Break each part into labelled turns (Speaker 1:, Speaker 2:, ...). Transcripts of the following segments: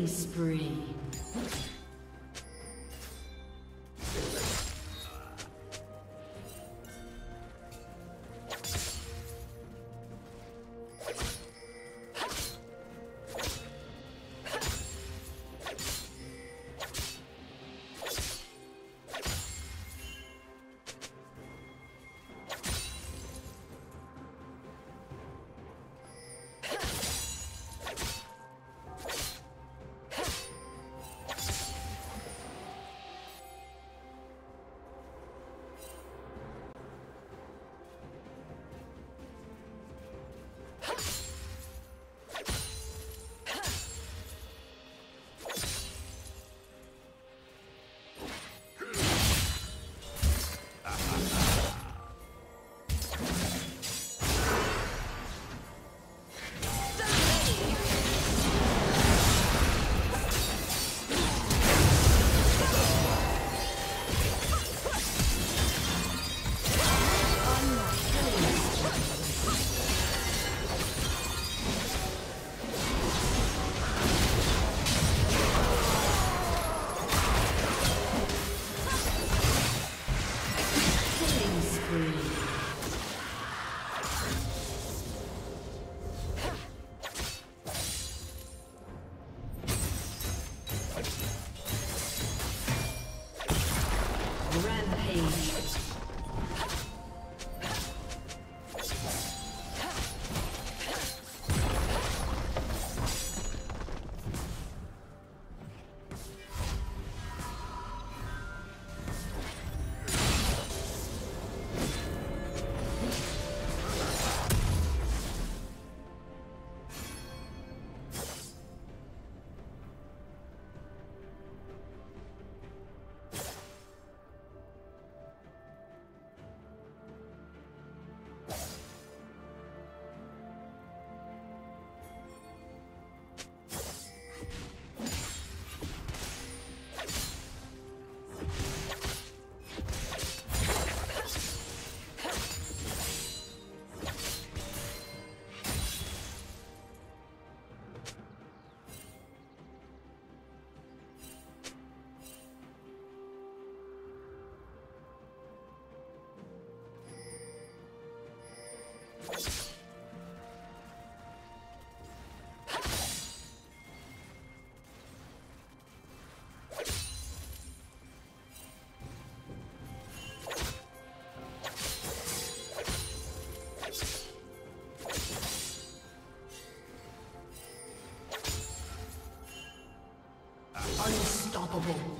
Speaker 1: Killing spree. Rampage. Unstoppable.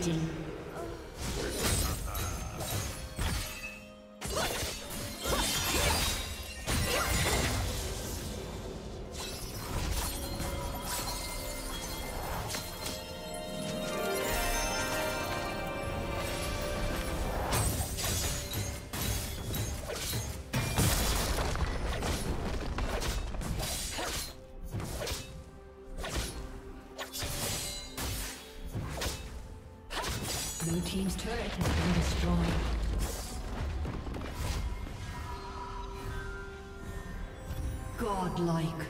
Speaker 1: Team's turret has been destroyed. Godlike.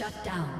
Speaker 1: Shut down.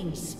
Speaker 1: Killing spree.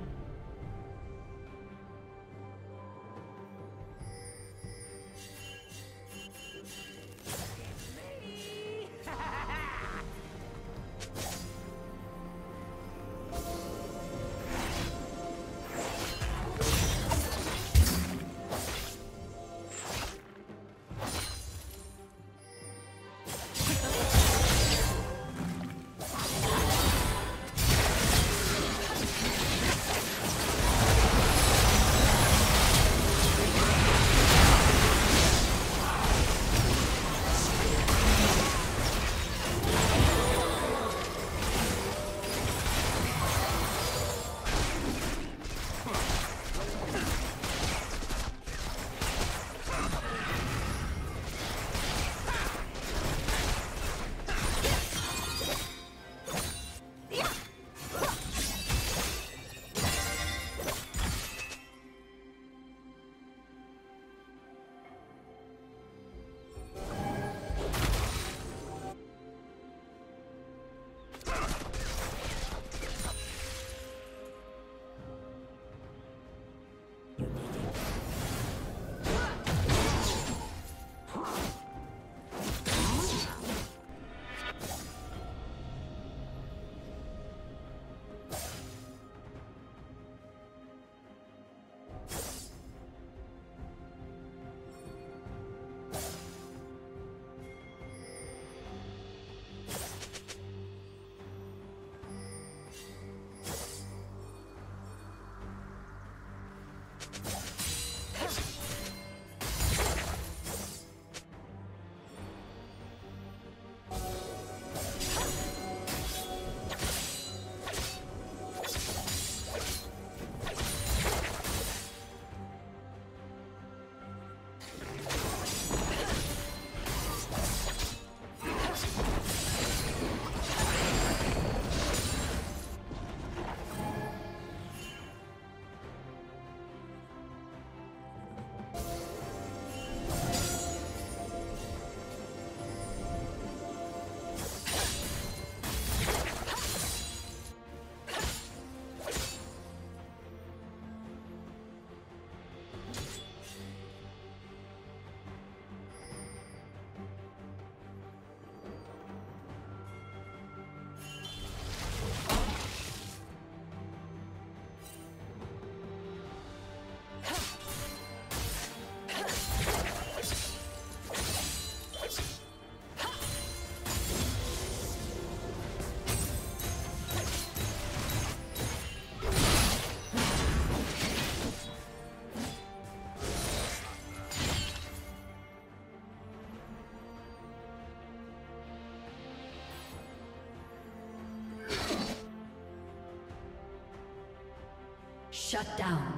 Speaker 1: Shut down.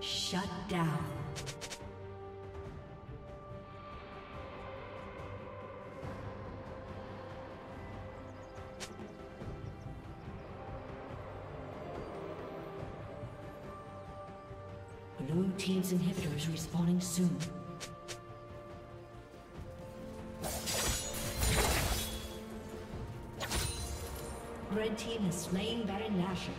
Speaker 1: Shut down. Blue Team's inhibitor is respawning soon. Red team has slain Baron Nashor.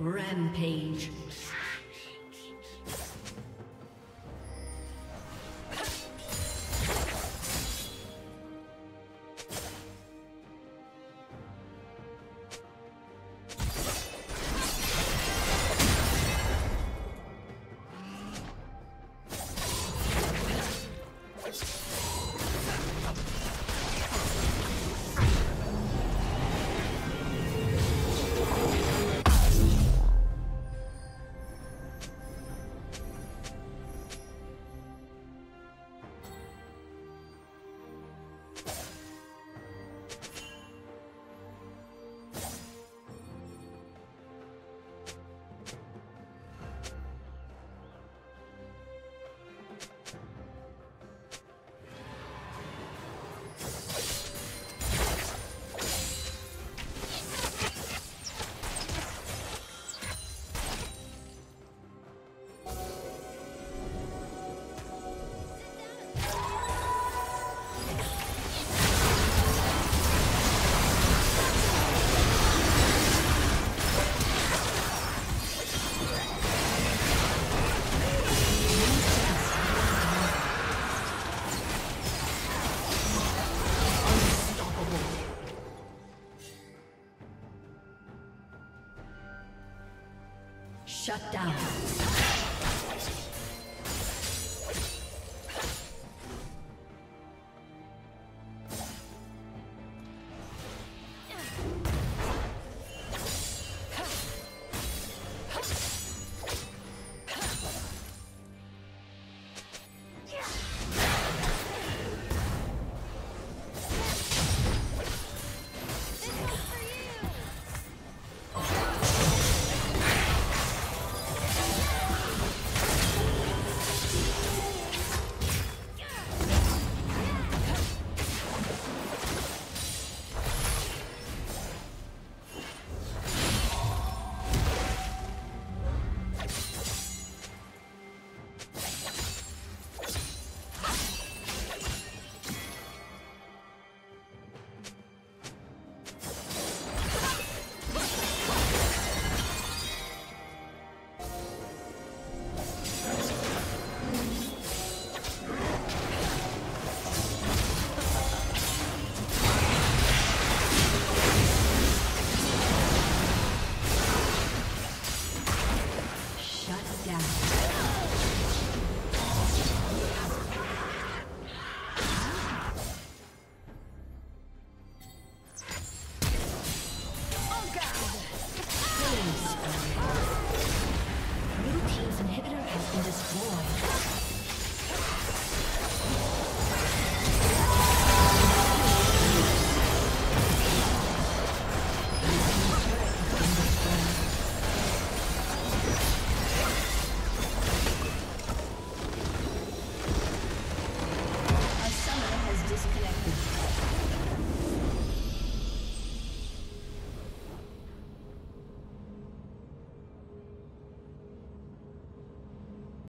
Speaker 1: Rampage. Shut down.